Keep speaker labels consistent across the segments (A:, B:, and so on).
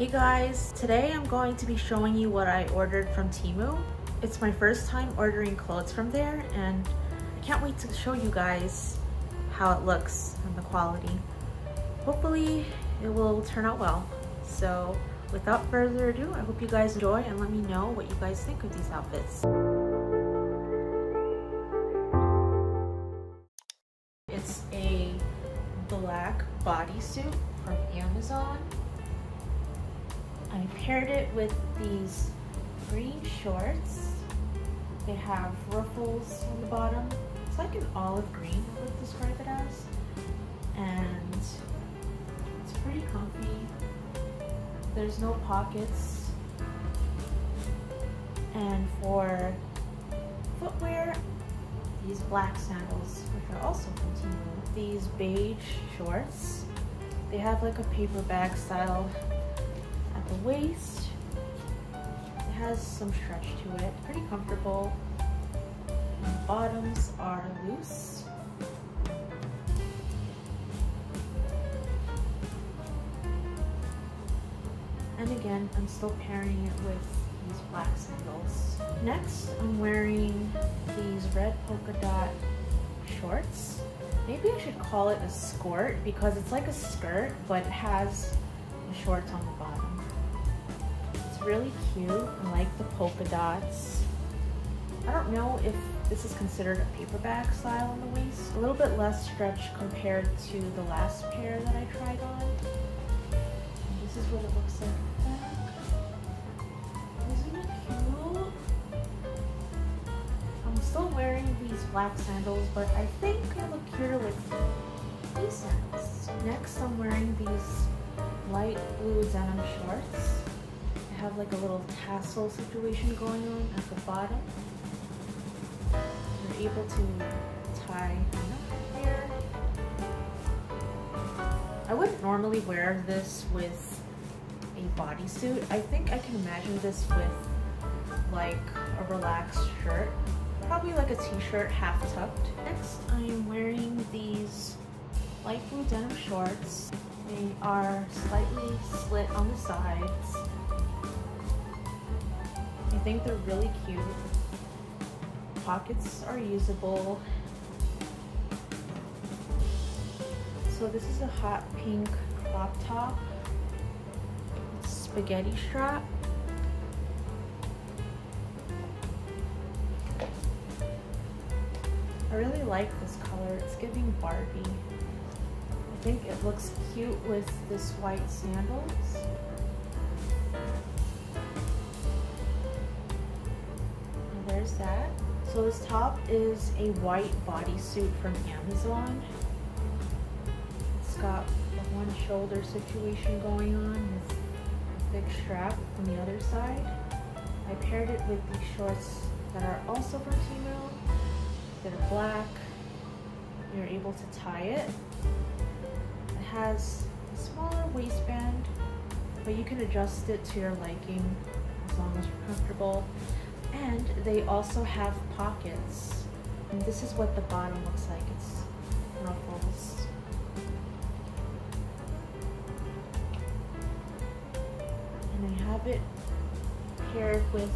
A: Hey guys, today I'm going to be showing you what I ordered from Temu. It's my first time ordering clothes from there and I can't wait to show you guys how it looks and the quality. Hopefully it will turn out well. So without further ado, I hope you guys enjoy and let me know what you guys think of these outfits. It's a black bodysuit from Amazon. Paired it with these green shorts. They have ruffles on the bottom. It's like an olive green, I would describe it as. And it's pretty comfy. There's no pockets. And for footwear, these black sandals, which are also from Temu. These beige shorts. They have like a paper bag style at the waist. It has some stretch to it, pretty comfortable. The bottoms are loose. And again, I'm still pairing it with these black sandals. Next, I'm wearing these red polka dot shorts. Maybe I should call it a skirt because it's like a skirt, but it has the shorts on the bottom. Really cute. I like the polka dots. I don't know if this is considered a paper bag style on the waist. A little bit less stretch compared to the last pair that I tried on. This is what it looks like Isn't it cute? I'm still wearing these black sandals, but I think I look cuter with these sandals. Next, I'm wearing these light blue denim shorts. Have like a little tassel situation going on at the bottom. You're able to tie here. I wouldn't normally wear this with a bodysuit. I think I can imagine this with like a relaxed shirt. Probably like a t-shirt half tucked. Next, I am wearing these light blue denim shorts. They are slightly slit on the sides. I think they're really cute. Pockets are usable. So this is a hot pink crop top. Spaghetti strap. I really like this color. It's giving Barbie. I think it looks cute with this white sandals. There's that. So this top is a white bodysuit from Amazon. It's got one shoulder situation going on a big strap on the other side. I paired it with these shorts that are also from Temu that are black. You're able to tie it. It has a smaller waistband, but you can adjust it to your liking as long as you're comfortable. And they also have pockets. And this is what the bottom looks like. It's ruffles. And I have it paired with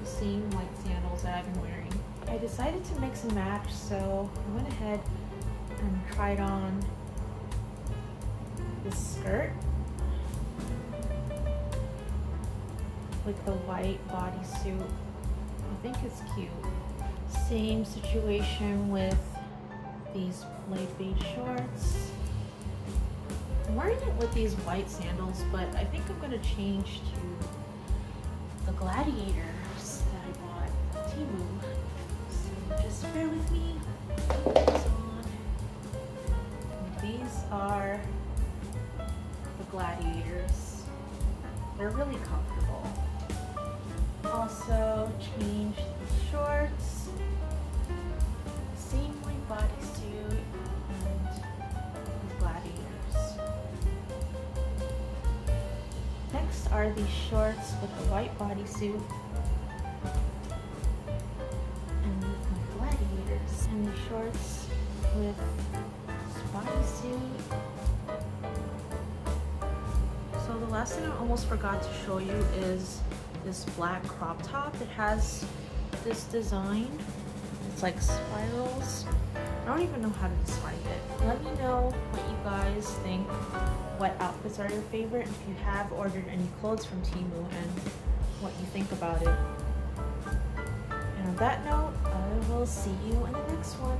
A: the same white sandals that I've been wearing. I decided to mix and match, so I went ahead and tried on this skirt with the white bodysuit. Think it's cute. Same situation with these light beige shorts. I'm wearing it with these white sandals, but I think I'm gonna change to the gladiators that I bought at Temu. So just bear with me. These are the gladiators. They're really comfortable. Also Are these shorts with a white bodysuit and my gladiators and the shorts with bodysuit. So the last thing I almost forgot to show you is this black crop top. It has this design. It's like spirals. I don't even know how to describe it. Let me know what you guys think. What outfits are your favorite? If you have ordered any clothes from Temu and what you think about it. And on that note, I will see you in the next one.